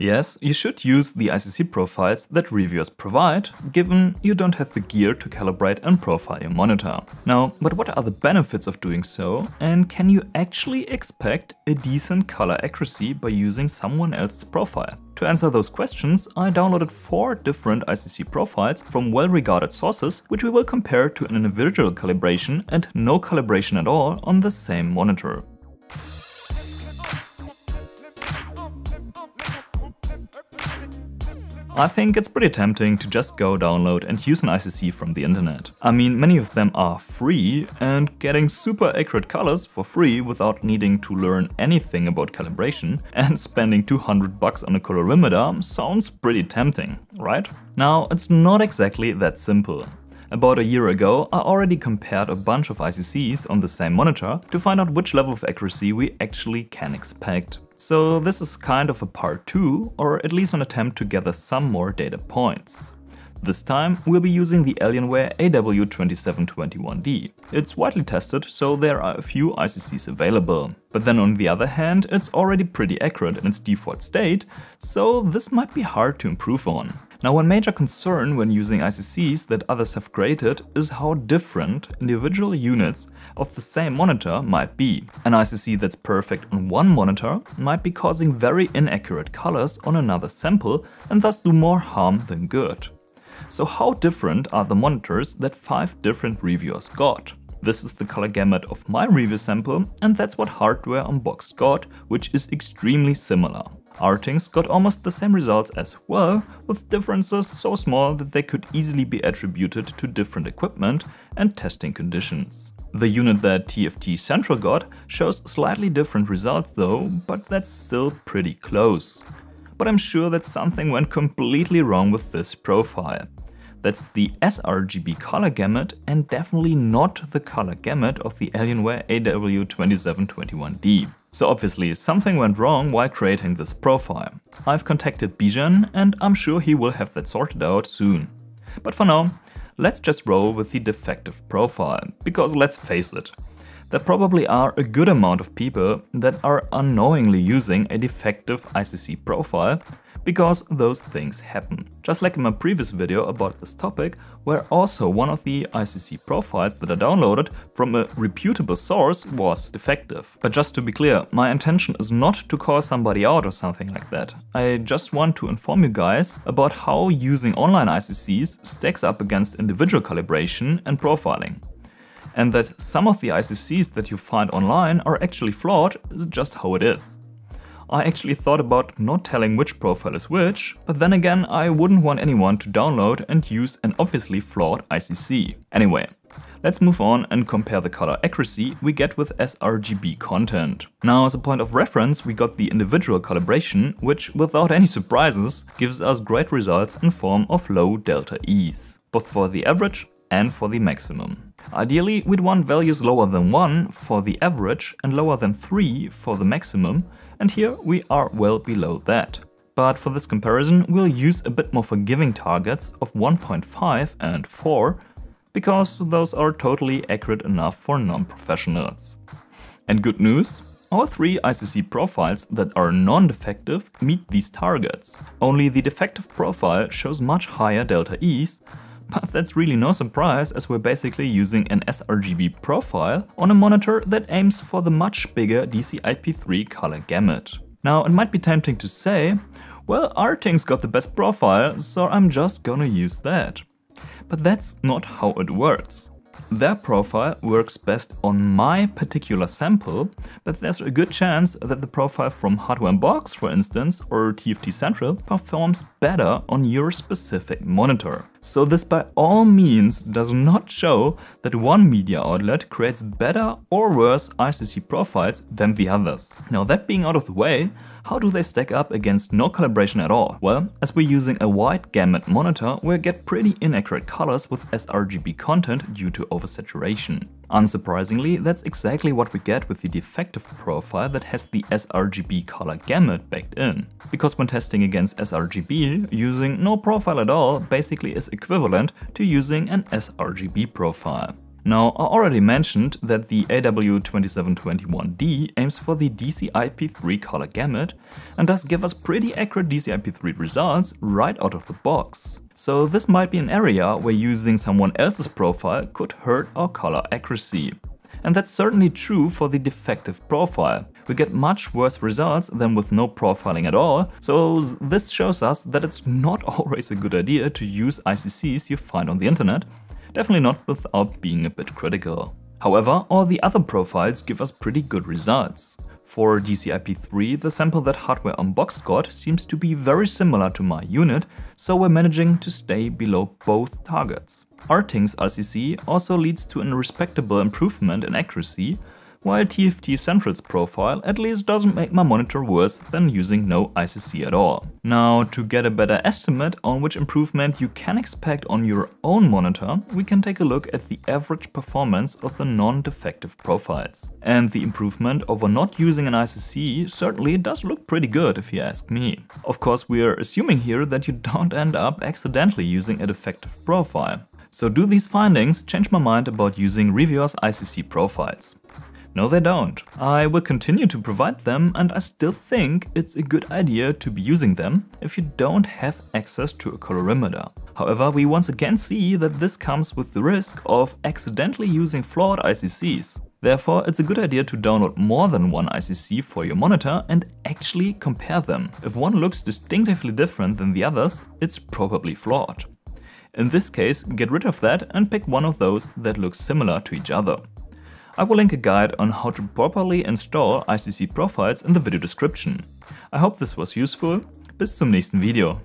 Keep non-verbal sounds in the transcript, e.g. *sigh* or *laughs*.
Yes, you should use the ICC profiles that reviewers provide, given you don't have the gear to calibrate and profile your monitor. Now, but what are the benefits of doing so, and can you actually expect a decent color accuracy by using someone else's profile? To answer those questions, I downloaded four different ICC profiles from well-regarded sources, which we will compare to an individual calibration and no calibration at all on the same monitor. I think it's pretty tempting to just go download and use an ICC from the internet. I mean, many of them are free and getting super accurate colors for free without needing to learn anything about calibration and *laughs* spending 200 bucks on a colorimeter sounds pretty tempting, right? Now, it's not exactly that simple. About a year ago, I already compared a bunch of ICCs on the same monitor to find out which level of accuracy we actually can expect. So this is kind of a part 2, or at least an attempt to gather some more data points. This time we'll be using the Alienware AW2721D. It's widely tested, so there are a few ICCs available. But then on the other hand, it's already pretty accurate in its default state, so this might be hard to improve on. Now one major concern when using ICCs that others have created is how different individual units of the same monitor might be. An ICC that's perfect on one monitor might be causing very inaccurate colors on another sample and thus do more harm than good. So how different are the monitors that 5 different reviewers got? This is the color gamut of my review sample and that's what Hardware Unboxed got, which is extremely similar. RTINGS got almost the same results as well, with differences so small that they could easily be attributed to different equipment and testing conditions. The unit that TFT Central got shows slightly different results though, but that's still pretty close. But I'm sure that something went completely wrong with this profile. That's the sRGB color gamut and definitely not the color gamut of the Alienware AW2721D. So obviously something went wrong while creating this profile. I've contacted Bijan and I'm sure he will have that sorted out soon. But for now, let's just roll with the defective profile, because let's face it, there probably are a good amount of people that are unknowingly using a defective ICC profile because those things happen. Just like in my previous video about this topic, where also one of the ICC profiles that I downloaded from a reputable source was defective. But just to be clear, my intention is not to call somebody out or something like that. I just want to inform you guys about how using online ICCs stacks up against individual calibration and profiling. And that some of the ICCs that you find online are actually flawed is just how it is. I actually thought about not telling which profile is which, but then again I wouldn't want anyone to download and use an obviously flawed ICC. Anyway, Let's move on and compare the color accuracy we get with sRGB content. Now as a point of reference we got the individual calibration, which without any surprises gives us great results in form of low delta E's, both for the average and for the maximum. Ideally we'd want values lower than 1 for the average and lower than 3 for the maximum, and here we are well below that. But for this comparison we'll use a bit more forgiving targets of 1.5 and 4, because those are totally accurate enough for non-professionals. And good news, all three ICC profiles that are non-defective meet these targets. Only the defective profile shows much higher delta E's, but that's really no surprise as we're basically using an sRGB profile on a monitor that aims for the much bigger DCI-P3 color gamut. Now it might be tempting to say, well RTINGS got the best profile, so I'm just gonna use that. But that's not how it works. Their profile works best on my particular sample, but there's a good chance that the profile from Hardware Unboxed, for instance, or TFT Central performs better on your specific monitor. So this by all means does not show that one media outlet creates better or worse ICC profiles than the others. Now that being out of the way, how do they stack up against no calibration at all? Well, as we're using a wide gamut monitor, we'll get pretty inaccurate colors with sRGB content due to oversaturation. Unsurprisingly, that's exactly what we get with the defective profile that has the sRGB color gamut baked in. Because when testing against sRGB, using no profile at all basically is equivalent to using an sRGB profile. Now, I already mentioned that the AW2721D aims for the DCI-P3 color gamut and does give us pretty accurate DCI-P3 results right out of the box. So this might be an area where using someone else's profile could hurt our color accuracy. And that's certainly true for the defective profile. We get much worse results than with no profiling at all, so this shows us that it's not *laughs* always a good idea to use ICCs you find on the internet, definitely not without being a bit critical. However, all the other profiles give us pretty good results. For DCI-P3, the sample that Hardware Unboxed got seems to be very similar to my unit, so we're managing to stay below both targets. RTINGS' ICC also leads to a respectable improvement in accuracy, while TFT Central's profile at least doesn't make my monitor worse than using no ICC at all. Now, to get a better estimate on which improvement you can expect on your own monitor, we can take a look at the average performance of the non-defective profiles. And the improvement over not using an ICC certainly does look pretty good if you ask me. Of course, we're assuming here that you *laughs* don't end up accidentally using a defective profile. So do these findings change my mind about using reviewers ICC profiles? No, they don't. I will continue to provide them and I still think it's a good idea to be using them if you don't have access to a colorimeter. However, we once again see that this comes with the risk of accidentally using flawed ICCs. Therefore, it's a good idea to download more than one ICC for your monitor and actually compare them. If one looks distinctively different than the others, it's probably flawed. In this case, get rid of that and pick one of those that looks similar to each other. I will link a guide on how to properly install ICC profiles in the video description. I hope this was useful. Bis zum nächsten Video.